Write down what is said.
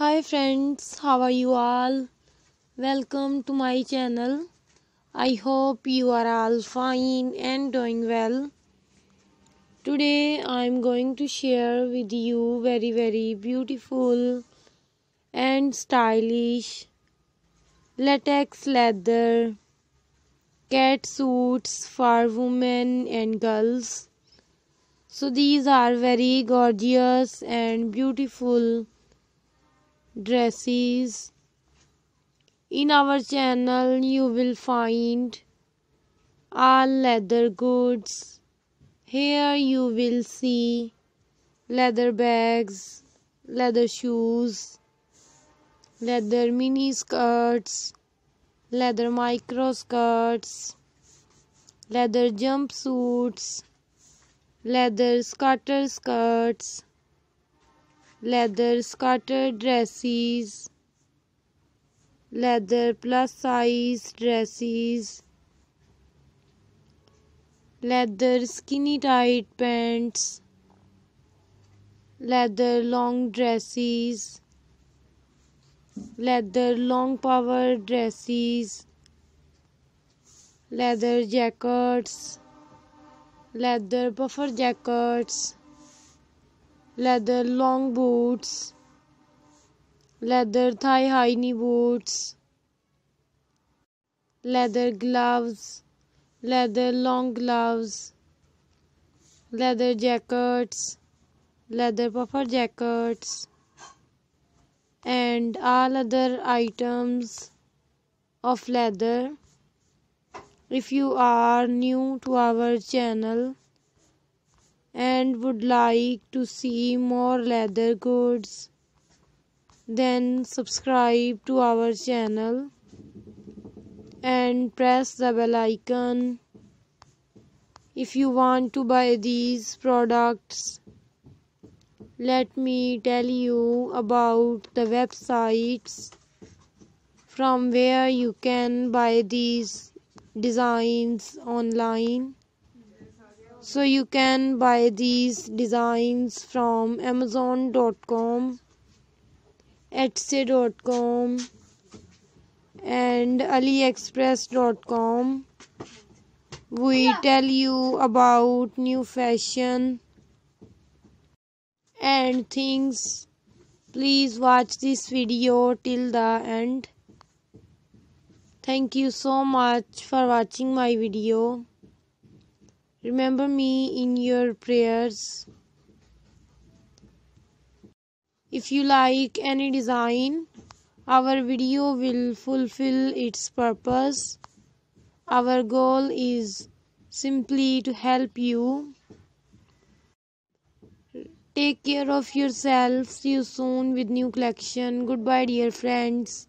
hi friends how are you all? Welcome to my channel. I hope you are all fine and doing well. Today i'm going to share with you very very beautiful and stylish latex leather cat suits for women and girls. So these are very gorgeous and beautiful dresses. In our channel you will find all leather goods. Here you will see leather bags leather shoes leather mini skirts leather micro skirts leather jumpsuits leather skater skirts, leather skater dresses, leather plus size dresses, leather skinny tight pants, leather long dresses, leather long power dresses, leather jackets, leather puffer jackets, leather long boots, leather thigh high knee boots, leather gloves, leather long gloves, leather jackets, leather puffer jackets, and all other items of leather. If you are new to our channel and would like to see more leather goods then subscribe to our channel and press the bell icon. If you want to buy these products let me tell you about the websites from where you can buy these designs online so you can buy these designs from amazon.com etsy.com and aliexpress.com we tell you about new fashion and things. Please watch this video till the end. Thank you so much for watching my video. Remember me in your prayers. If you like any design, our video will fulfill its purpose. Our goal is simply to help you. Take care of yourself. See you soon with new collection. Goodbye, dear friends.